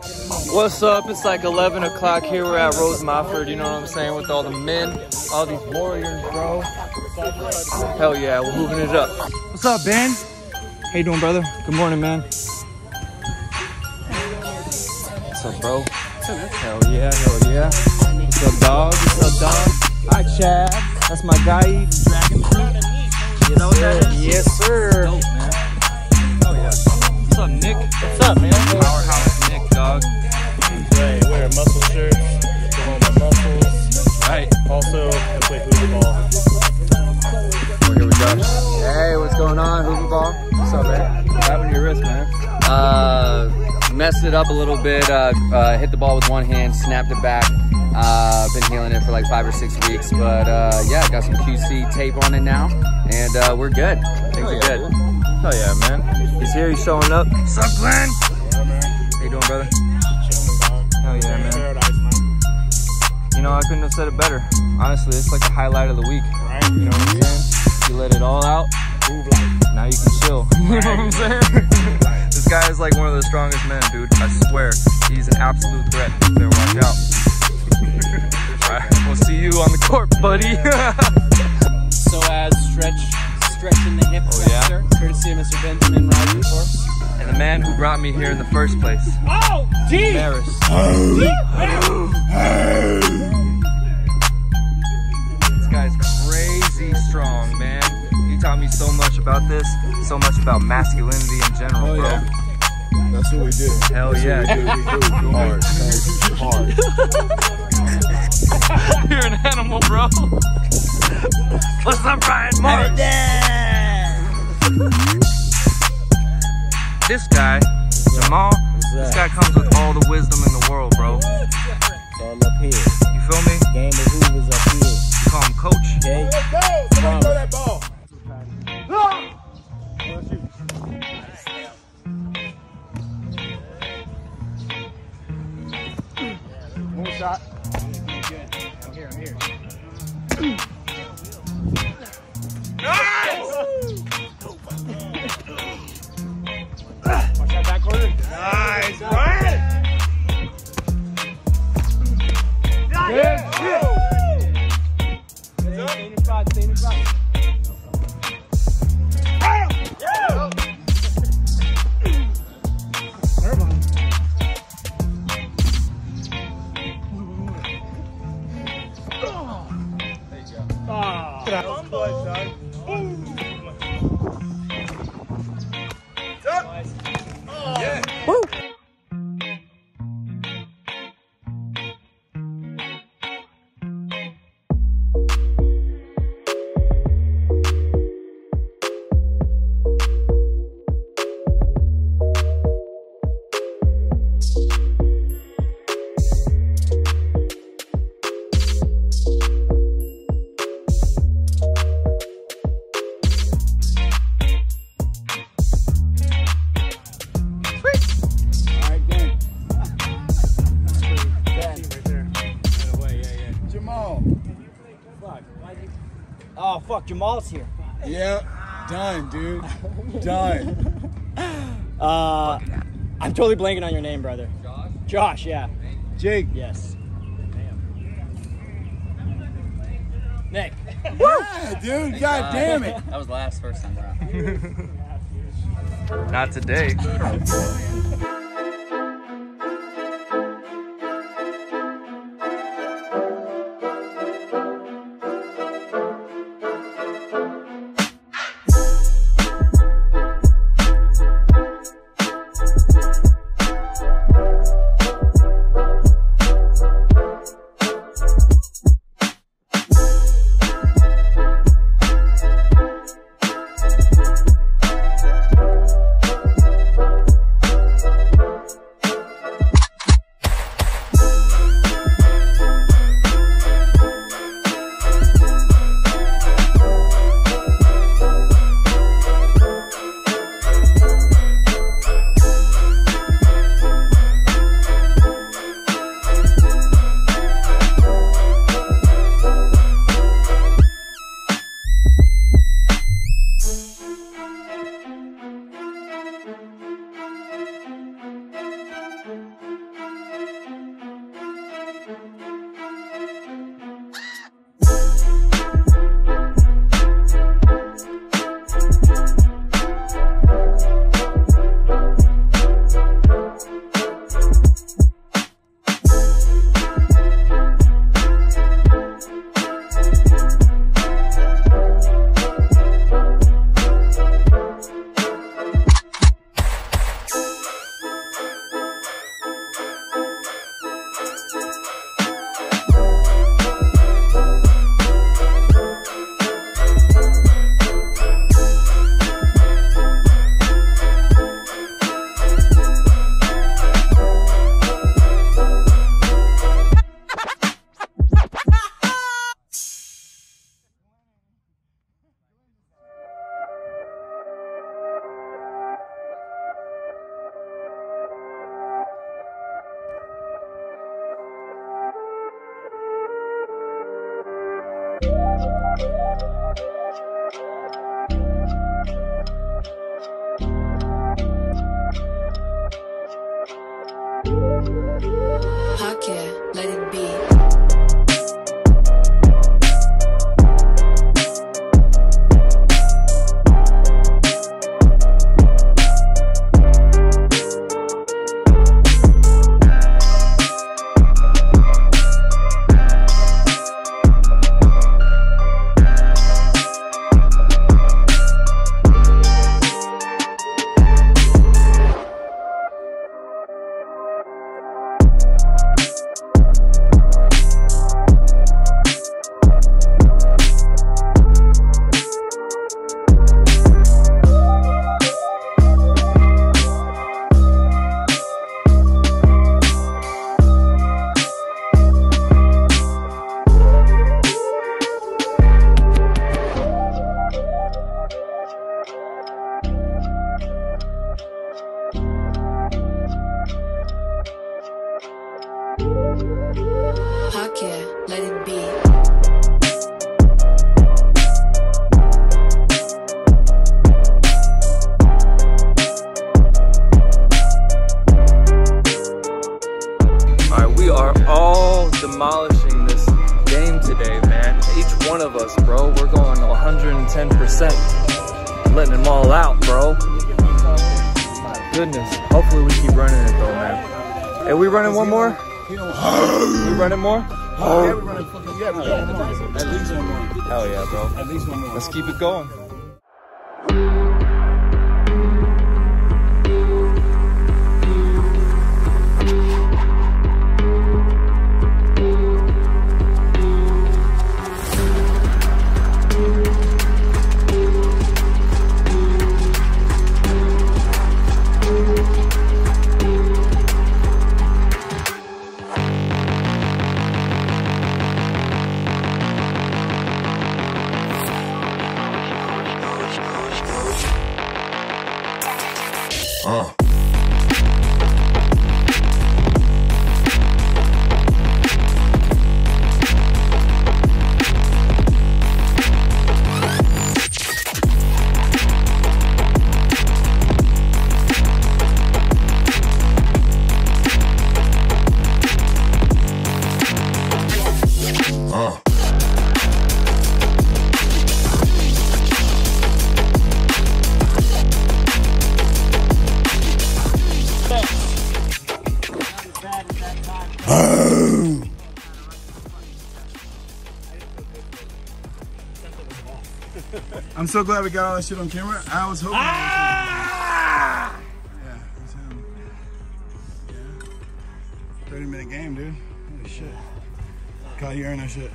What's up? It's like 11 o'clock here. We're at Rose Mofford, you know what I'm saying, with all the men, all these warriors, bro. Hell yeah, we're moving it up. What's up, Ben? How you doing, brother? Good morning, man. What's up, bro? Hell yeah, hell yeah. What's up, dog? What's up, dog? Hi, Chad. That's my guy, Dragon Fruit. Yes, sir. Yes, sir. Dope, man. Oh, yeah. What's up, Nick? What's up, man? Powerhouse Nick, dog. Right, wear muscle shirts, promote my muscles. Right. Also, I play Hoover Ball. We're here with Josh. Hey, what's going on, Hoover Ball? What's up, man? What happened to your wrist, man? Uh, messed it up a little bit. Uh, uh, hit the ball with one hand, snapped it back. Uh, been healing it for like five or six weeks, but uh, yeah, got some QC tape on it now, and uh, we're good. Things are good. Hell yeah, man. He's here. He's showing up. What's up, Glenn? Yeah, man. How you doing, brother? Chilling, dog. Hell yeah, man. Paradise, man. You know, I couldn't have said it better. Honestly, it's like the highlight of the week. Right? You know what I'm saying? You let it all out. Move life. Now you can chill. You know what I'm saying? this guy is like one of the strongest men, dude. I swear. He's an absolute threat. Better watch out. Alright, we'll see you on the court, buddy. So as stretch, stretching the hip Oh, yeah? flexor, courtesy of Mr. Benjamin Riley, of course. And the man who brought me here in the first place, Oh, gee! Maris. This guy's crazy strong, man. He taught me so much about this, so much about masculinity in general, Oh, bro. yeah. That's what we do. Hell yeah, That's dude. what we do. Hard. Hard. You're an animal, bro. What's up, Brian Mark? This guy, Jamal, this guy comes with all the wisdom in the world, bro. It's all up here. You feel me? Game of Hoovers up here, You call him coach. okay? Let's go. Somebody throw that ball. One shot. I'm here, I'm here. Oh, fuck, Jamal's here. Yeah. Done, dude. Done. Uh, I'm totally blanking on your name, brother. Josh? Josh, yeah. Jake. Yes. Nick. Yeah, dude. God damn it. That was last first time around. Not today. us, bro. We're going 110%. Letting them all out, bro. My goodness. Hopefully we keep running it though, man. Hey, we running one more? we running more? Yeah, we're running fucking, yeah, we're running more. At least one more. Hell yeah, bro. At least one more. Let's keep it going. I'm so glad we got all that shit on camera. I was hoping. Ah! Yeah, that's him. Yeah. 30 minute game, dude. Holy shit. Kyle, you earned that shit.